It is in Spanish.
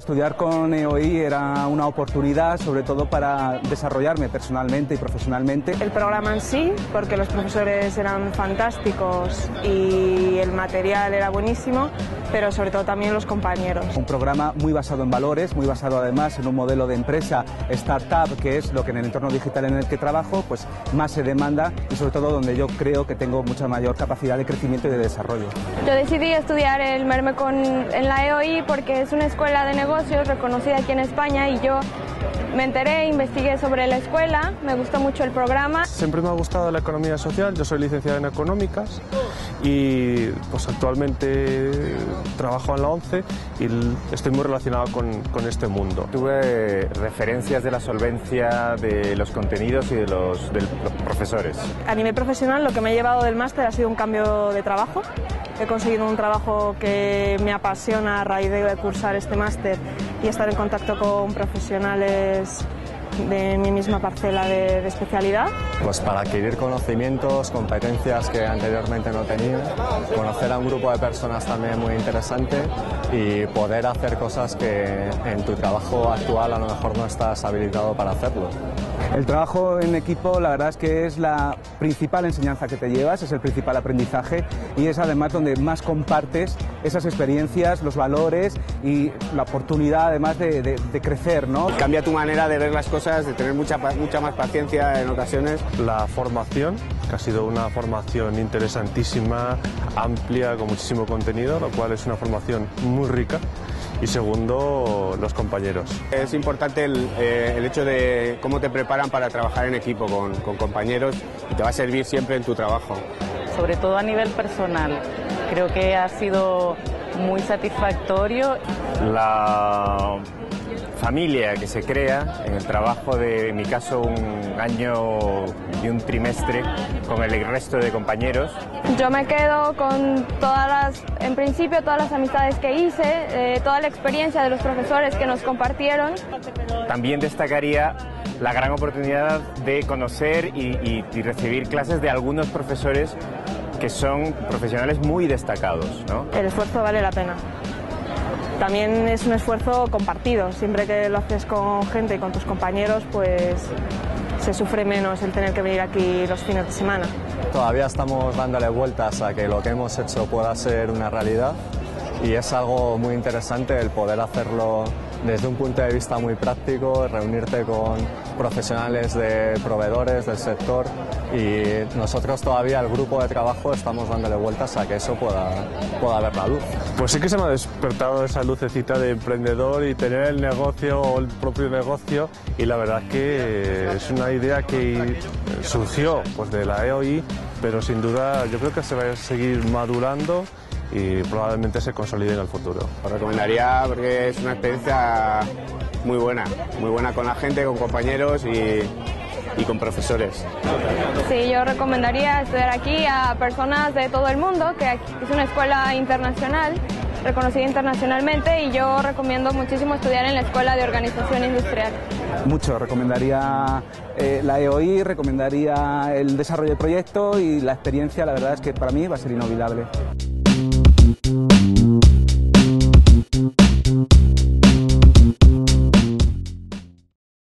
Estudiar con EOI era una oportunidad sobre todo para desarrollarme personalmente y profesionalmente. El programa en sí, porque los profesores eran fantásticos y el material era buenísimo, pero sobre todo también los compañeros. Un programa muy basado en valores, muy basado además en un modelo de empresa startup, que es lo que en el entorno digital en el que trabajo, pues más se demanda y sobre todo donde yo creo que tengo mucha mayor capacidad de crecimiento y de desarrollo. Yo decidí estudiar el Mermecon en la EOI porque es una escuela de negocios reconocida aquí en España y yo me enteré, investigué sobre la escuela, me gustó mucho el programa. Siempre me ha gustado la economía social, yo soy licenciado en económicas y pues actualmente trabajo en la ONCE y estoy muy relacionado con, con este mundo. Tuve referencias de la solvencia de los contenidos y de los, de los profesores. A nivel profesional lo que me ha llevado del máster ha sido un cambio de trabajo. He conseguido un trabajo que me apasiona a raíz de cursar este máster y estar en contacto con profesionales de mi misma parcela de, de, especialidad. Pues para adquirir conocimientos, competencias que anteriormente no tenía, conocer a un grupo de personas también muy interesante y poder hacer cosas que en tu trabajo actual a lo mejor no estás habilitado para hacerlo. El trabajo en equipo la verdad es que es la principal enseñanza que te llevas, es el principal aprendizaje y es además donde más compartes esas experiencias, los valores y la oportunidad además de, de, de crecer. ¿no? Cambia tu manera de ver las cosas, de tener mucha, mucha más paciencia en ocasiones. La formación, que ha sido una formación interesantísima, amplia, con muchísimo contenido, lo cual es una formación muy rica y segundo, los compañeros. Es importante el, eh, el, hecho de cómo te preparan para trabajar en equipo con, con, compañeros y te va a servir siempre en tu trabajo. Sobre todo a nivel personal, creo que ha sido muy satisfactorio. La familia que se crea en el trabajo de, en mi caso, un año y un trimestre con el resto de compañeros. Yo me quedo con todas las, en principio, todas las amistades que hice, eh, toda la experiencia de los profesores que nos compartieron. También destacaría la gran oportunidad de conocer y, y, y recibir clases de algunos profesores que son profesionales muy destacados. ¿no? El esfuerzo vale la pena también es un esfuerzo compartido. Siempre que lo haces con gente y con tus compañeros, pues se sufre menos el tener que venir aquí los fines de semana. Todavía estamos dándole vueltas a que lo que hemos hecho pueda ser una realidad y es algo muy interesante el poder hacerlo desde un punto de vista muy práctico, reunirte con profesionales de proveedores del sector y nosotros todavía el grupo de trabajo estamos dándole vueltas a que eso pueda, pueda ver la luz. Pues sí que se me ha despertado esa lucecita de emprendedor y tener el negocio o el propio negocio y la verdad que es una idea que surgió pues de la EOI pero sin duda yo creo que se va a seguir madurando y probablemente se consolide en el futuro. Lo recomendaría porque es una experiencia muy buena, muy buena con la gente, con compañeros y, y con profesores. Sí, yo recomendaría estudiar aquí a personas de todo el mundo, que es una escuela internacional, reconocida internacionalmente, y yo recomiendo muchísimo estudiar en la Escuela de Organización Industrial. Mucho, recomendaría eh, la EOI, recomendaría el desarrollo de proyecto y la experiencia, la verdad es que para mí va a ser inolvidable.